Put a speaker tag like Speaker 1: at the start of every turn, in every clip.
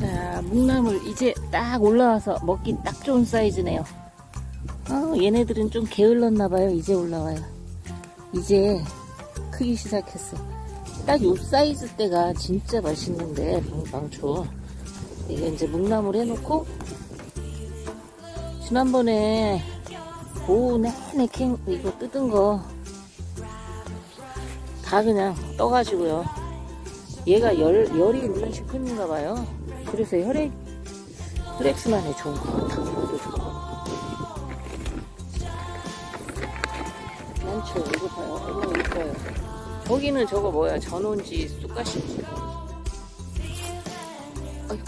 Speaker 1: 자, 묵나물 이제 딱 올라와서 먹기 딱 좋은 사이즈네요. 어, 얘네들은 좀 게을렀나봐요. 이제 올라와요. 이제 크기 시작했어. 딱 요 사이즈 때가 진짜 맛있는데, 방초. 이게 이제 묵나물 해놓고, 지난번에 오 내내 캔 이거 뜯은 거 다 그냥 떠가지고요. 얘가 열, 열이 있는 식품인가 봐요. 그래서 혈액, 혈액순환에 좋은 거 같아. 그래도 좋고. 많죠. 이거 봐요. 얼마나 이뻐요. 저기는 저거 뭐야. 전원지, 쑥가시지. 아이고,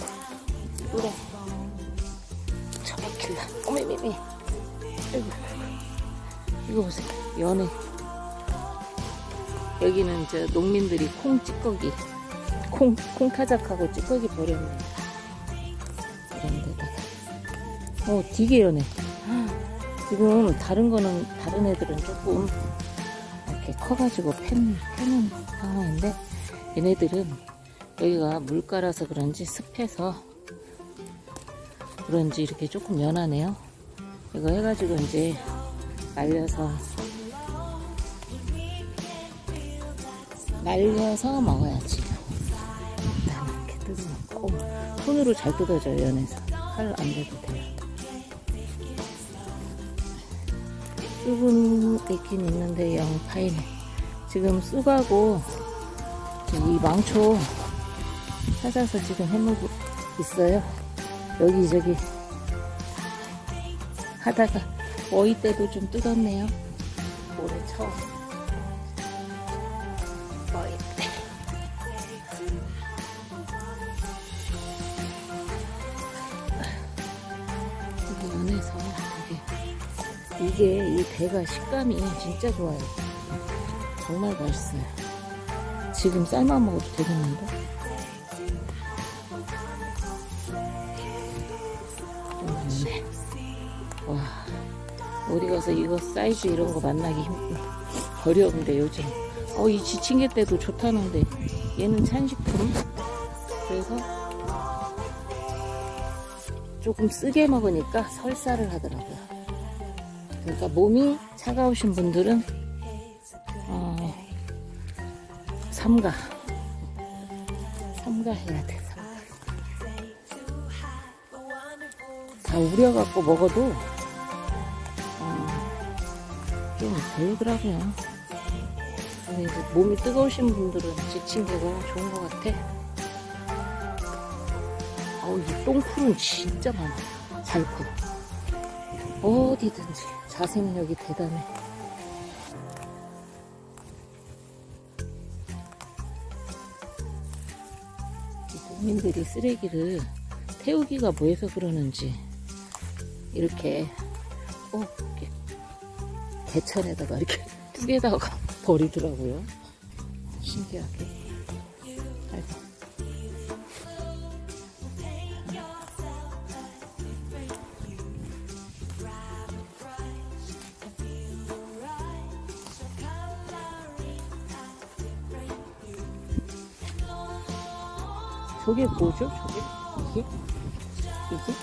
Speaker 1: 그래. 처박힐라. 어메메메. 이거 보세요. 연해. 여기는 저 농민들이 콩 찌꺼기, 콩, 콩 타작하고 찌꺼기 버렸네. 이런 데다가. 어, 되게 연해. 지금 다른 거는, 다른 애들은 조금 이렇게 커가지고 팬, 패는 상황인데, 얘네들은 여기가 물가라서 그런지 습해서 그런지 이렇게 조금 연하네요. 이거 해가지고 이제 말려서 말려서 먹어야지. 손으로 잘 뜯어져요 연해서 칼 안 대도 돼요. 쑥은 있긴 있는데 영 파이네. 지금 쑥하고 이 망초 찾아서 지금 해먹고 있어요. 여기저기 하다가 어이 때도 좀 뜯었네요. 올해 처음. 어이 이게 이 대가 식감이 진짜 좋아요. 정말 맛있어요. 지금 삶아 먹어도 되겠는데? 와, 어디 가서 이거 사이즈 이런 거 만나기 힘, 어려운데 요즘. 어, 이 지친개 때도 좋다는데 얘는 찬식품. 그래서 조금 쓰게 먹으니까 설사를 하더라고요. 그러니까 몸이 차가우신 분들은 어, 삼가 삼가 해야 돼. 삼가. 다 우려갖고 먹어도 어, 좀 별로더라고요. 몸이 뜨거우신 분들은 지친 게가 좋은 것 같아. 어우, 이 똥풀은 진짜 많아. 잘 커. 어디든지 자생력이 대단해. 이 농민들이 쓰레기를 태우기가 뭐해서 그러는지 이렇게 어 이렇게 개천에다가 이렇게 뚝에다가 버리더라고요. 신기하게. 아이고. 저게 뭐죠? 저게? 이게? 이게?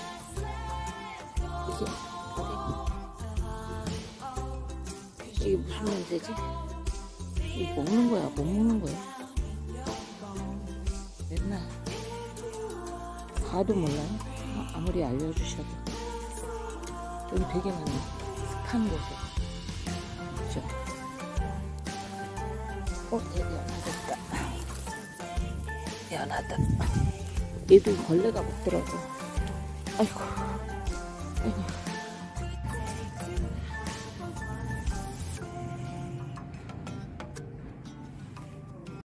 Speaker 1: 이게? 이게 무슨 냄새지? 이거 먹는 거야? 못 먹는 거야? 맨날 봐도 몰라요? 아, 아무리 알려주셔도 여기 되게 많네 습한 곳에 그죠? 어? 네, 연하겠다 연하다. 얘도 벌레가 먹더라고 아이고 아이고